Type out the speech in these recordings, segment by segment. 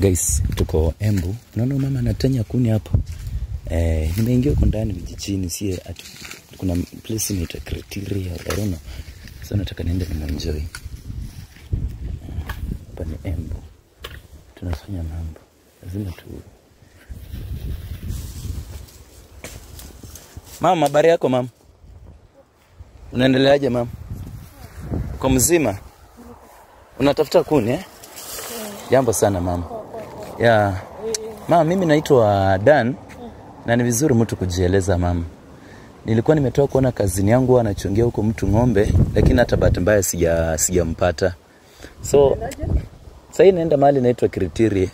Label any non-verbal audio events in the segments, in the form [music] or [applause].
Guys, tuko Embu. Naona mama anatenya kuni hapo. Eh, nimeingia huko ndani vijijini, sie kuna place inaitwa Criteria, know. So nataka niende nimenjoy. Hapa ni Embu. Tunafanya mambo. Lazima tu Mama, habari yako mama? Unaendeleaje mama? Kwa mzima? Unatafuta kuni eh? Jambo sana mama. Ya. Mama, mimi naitwa Dan na ni vizuri mtu kujieleza mama. Nilikuwa nimetoka kuona kazini yangu anachongea huko mtu ng'ombe, lakini hata bahati mbaya sija sijampata. So sasa naenda mahali naitwa Kiritiri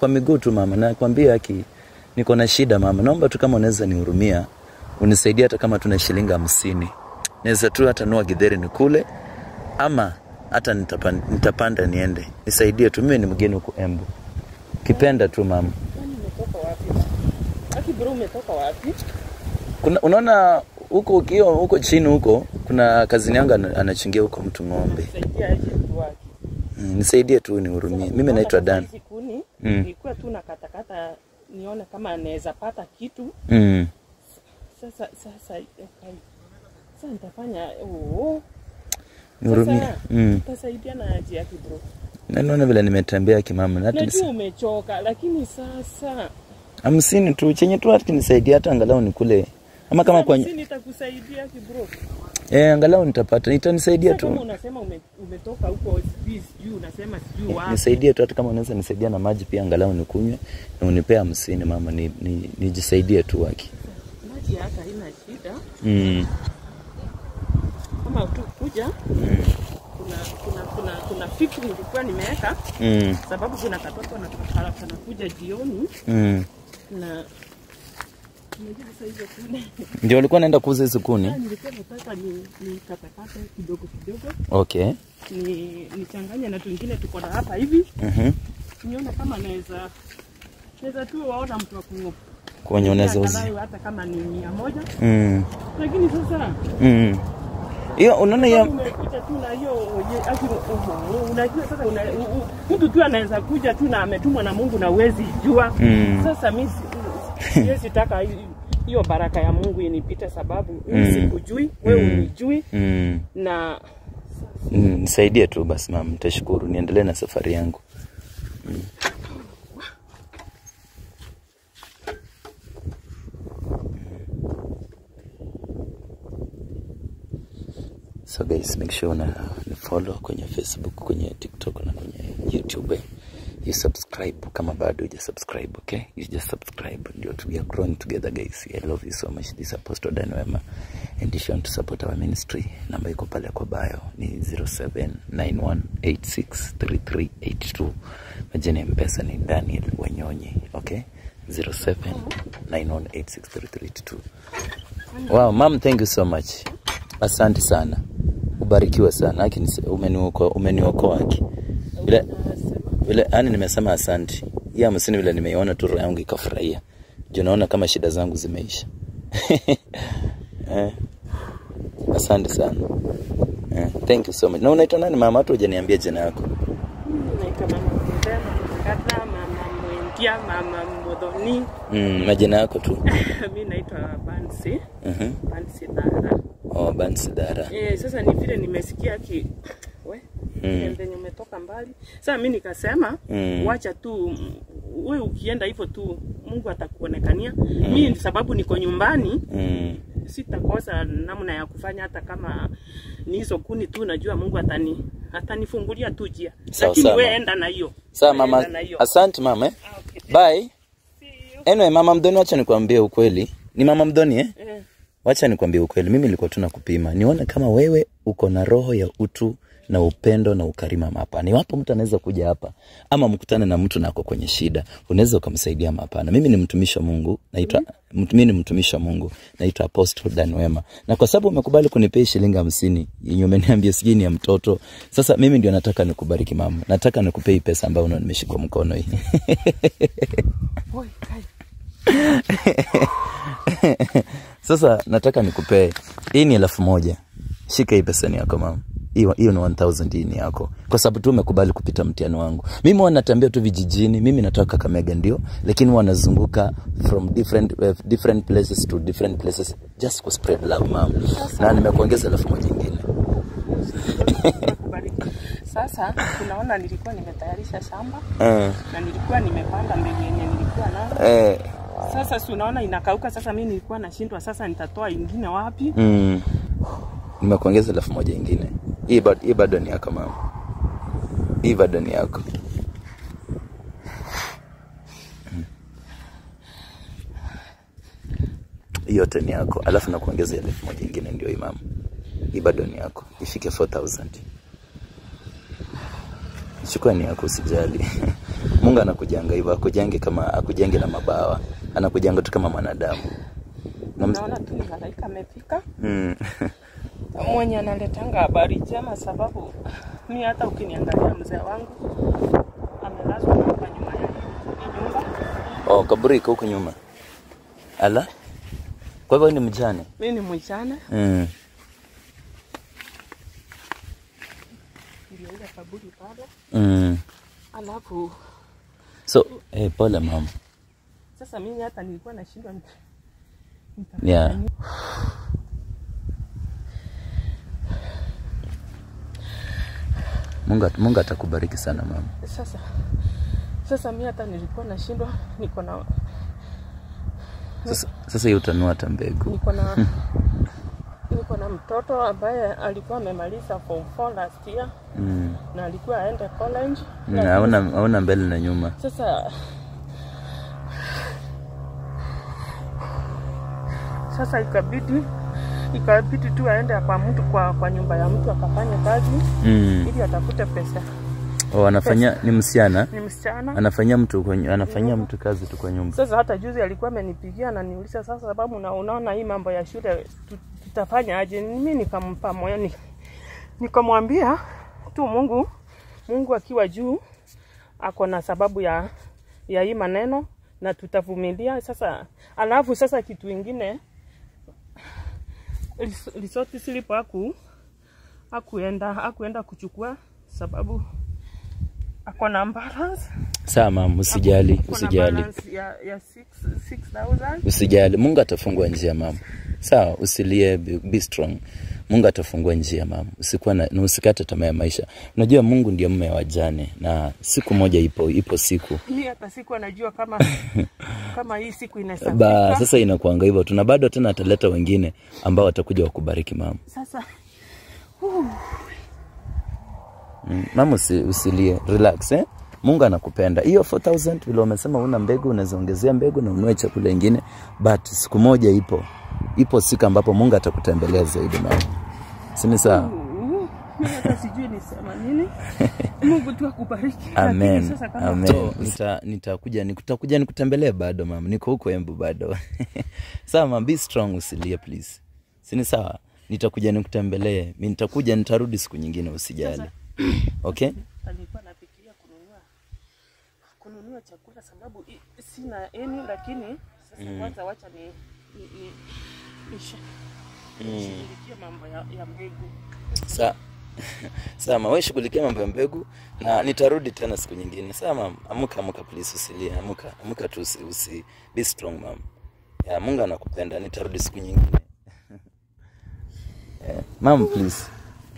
kwa miguu tu mama, nakwambia haki niko na shida mama, naomba tu kama unaweza nihurumia unisaidie hata kama tuna shilingi hamsini, naweza tu hata nua githeri nikule ama hata nitapanda, nitapanda niende, nisaidie tu, mimi ni mgeni huku Embu, kipenda tu mama. Wapi? Kuna, unaona huko ukio huko chini huko kuna kazini yangu anachingia huko mtu ng'ombe. Mm, nisaidie tu nihurumie. Mimi naitwa Dan. Kuni Mm. nilikuwa tu nakatakata nione kama anaweza pata kitu. Mm. Sasa sasa okay. Sasa nitafanya oh. Nihurumie. Mm. utasaidia na aje yake bro. Na naona vile nimetembea kimama na Najua umechoka lakini sasa hamsini tu chenye tu hata nisaidie hata angalau nikule ama kama kwa nitakusaidia kibro bro. eh, angalau nitapata itanisaidia tu. kama unasema ume, umetoka huko sijui unasema sijui wapi. Nisaidie tu hata kama unaweza nisaidia na maji pia angalau nikunywe na unipea hamsini mama nijisaidie ni, ni, tu waki. Maji hata haina shida. Mm. Kama tu kuja mm. kuna kuna kuna kuna fikri nilikuwa nimeweka Mm. sababu kuna katoto kanakuja jioni Mm. na Ndio ulikuwa naenda kuuza hizo kuni? nilikuwa nataka ni ni kidogo kidogo Okay. ni nichanganye na tungine tuko na hapa hivi Mhm. kama naweza naweza tu waona mtu wa kungo Kwenye unaweza uzi. Hata kama ni Mm. lakini sasa Mm. Hiyo unaona hiyo umekuja tu na hiyo unajua sasa mtu tu anaweza kuja tu na ametumwa na Mungu na uwezi jua Mm. sasa mimi si- [laughs] siwezi taka hiyo baraka ya Mungu inipite sababu mimi Mm. sikujui wewe Mm. unijui Mm. na Mm, nisaidie tu basi mama, nitashukuru. Niendelee na safari yangu. Mm. So guys, make sure una ni follow kwenye Facebook, kwenye TikTok na kwenye YouTube. You subscribe kama bado huja subscribe, okay? You just subscribe ndio we are growing together guys. I love you so much. This Apostle Dan Wema. And if you want to support our ministry, namba iko pale kwa bio ni 0791863382. Majina mpesa ni Daniel Wanyonyi, okay? 0791863382. Wow, mom, thank you so much. Asante sana. Ubarikiwe sana. Haki umeniokoa umeniokoa haki. Vile vile yani nimesema asante. Hii hamsini vile nimeiona tu roho yangu ikafurahia. Juu naona kama shida zangu zimeisha. [laughs] eh. Asante sana. Eh, thank you so much. Na unaitwa nani mama? Hata hujaniambia jina yako. naita mama Modhoni. Mm, majina yako tu. [laughs] Mimi naitwa Bansi, Mhm. Bansi Dara. Oh, Bansi Dara. Eh, sasa ni vile nimesikia ki we Mm. venye umetoka mbali. Sasa mimi nikasema Mm. wacha tu we ukienda hivyo tu Mungu atakuonekania. Mm. Mi sababu niko nyumbani Mm. sitakosa namna ya kufanya hata kama ni hizo kuni tu najua Mungu atani atanifungulia tu njia. Lakini wewe enda na hiyo. Sawa mama, asante mama. Ah, okay. Bye. Anyway, mama Mdoni, wacha nikwambie ukweli. Ni mama Mdoni eh? Eh. Wacha nikwambie ukweli, mimi nilikuwa tu nakupima nione kama wewe uko na roho ya utu na upendo na ukarima mapana. Iwapo mtu anaweza kuja hapa ama mkutane na mtu nako kwenye shida, unaweza ukamsaidia mapana. Mimi ni mtumishi wa Mungu, naitwa mm. mimi ni mtumishi wa Mungu, naitwa Apostle Dan Wema, na kwa sababu umekubali kunipea shilingi hamsini yenye umeniambia sijui ni ya mtoto, sasa mimi ndio nataka nikubariki mama, nataka nikupe hii pesa ambayo nimeshika mkono hii. [laughs] Sasa nataka nikupee hii ni elfu moja. Shika hii pesa yako mama. hiyo hiyo ni 1000 hii yako. Kwa sababu tu umekubali kupita mtihani wangu. Mimi huwa natembea tu vijijini mimi natoka Kakamega ndio. Lakini wanazunguka nazunguka from different uh, different places to different places just ku spread love mama. Na nimekuongeza elfu moja nyingine. [laughs] Sasa tunaona nilikuwa nimetayarisha shamba uh, na nilikuwa nimepanda mbegu yenye nilikuwa nayo. eh, Sasa si unaona inakauka. Sasa mimi nilikuwa nashindwa, sasa nitatoa ingine wapi? mm, nimekuongeza elfu moja ingine. hii bado hii bado ni yako mama. Hii bado ni yako. Yote ni yako. Alafu nakuongeza elfu moja ingine, ndio imam hii bado ni yako. Ifike 4000 chukua ni yako usijali [laughs] mungu anakujanga hivyo akujange kama akujange na mabawa anakujanga tu kama mwanadamu Naona tu ni malaika amefika mm. [laughs] mwenye analetanga habari njema, sababu mi hata ukiniangalia mzee wangu amelazwa hapa nyuma ya nyumba. oh, kaburi iko huku nyuma ala kwa hivyo ni mjane Mi ni mjane mm. ndio ile kaburi pale, mm. alafu so eh, pole mama sasa mimi hata nilikuwa nashindwa yeah. Mungu, Mungu atakubariki sana mama. sasa sasa mimi hata nilikuwa nashindwa, niko na Sasa, sasa hiyo utanua hata mbegu. niko na [laughs] niko na mtoto ambaye alikuwa amemaliza form 4 last year Mm. Na alikuwa aende college na lakini Hauna hauna mbele na nyuma. Sasa sasa ikabidi ikabidi tu aende kwa mtu kwa, kwa nyumba ya mtu akafanye kazi Mm. ili atafute pesa. Oh, anafanya ni msichana Ni msichana. anafanyia mtu kwenye, anafanyia mtu kazi tu kwa nyumba. Sasa hata juzi alikuwa amenipigia na niuliza sasa, sababu na unaona hii mambo ya shule tutafanya aje? Mimi nikampa moyo ni- nikamwambia tu Mungu, Mungu akiwa juu ako na sababu ya ya hii maneno na tutavumilia. Sasa alafu sasa kitu ingine risoti silipo aku akuenda akuenda kuchukua sababu ako na balance Sawa mama, usijali, usijali. ya, ya 6000 Usijali. Mungu atafungua njia mama. Sawa, usilie, be, strong. Mungu atafungua njia mama. Usikuwa na, na usikate tamaa ya maisha. Unajua Mungu ndio mume wa wajane na siku moja ipo ipo siku. Mimi hata siku anajua kama [laughs] kama hii siku Ba, inasafika. sasa inakuanga hivyo. Tuna bado tena ataleta wengine ambao watakuja wakubariki mama. Sasa Mm, mama usi, usilie, relax eh? Mungu anakupenda. Hiyo 4000 vile umesema una mbegu unaweza ongezea mbegu na unue chakula ingine, but siku moja ipo. Ipo siku ambapo Mungu atakutembelea zaidi mama. Si ni sawa? mm, mimi hata sijui nisema nini. Mungu tu akubariki. Amen. Sasa kama Amen. So, nita nitakuja nitakuja nikutembelee bado mama. Niko huko Embu bado. [laughs] sawa mama, be strong usilie please. Si ni sawa? Nitakuja nikutembelee. Mimi nitakuja nitarudi siku nyingine usijali. [clears throat] Okay? alikuwa nafikiria kununua kununua chakula sababu sina eni, lakini sasa kwanza wacha ni ni, ni, mambo ya, ya mbegu. Sa [laughs] Sawa mama, wewe shughulikia mambo ya mbegu na nitarudi tena siku nyingine. Sawa mama, amuka amuka please usilie. Amuka, amuka tu usi, usi be strong mama. Ya Mungu anakupenda, nitarudi siku nyingine. [laughs] yeah. Mama please.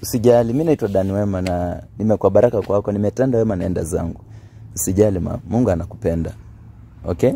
Usijali, mimi naitwa Dani Wema na nimekuwa baraka kwako, nimetenda wema naenda zangu. Usijali mama, Mungu anakupenda. Okay?